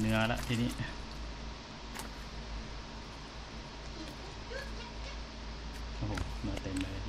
เนื้อละทีนี้โอ้โหเนื้อเต็มเลย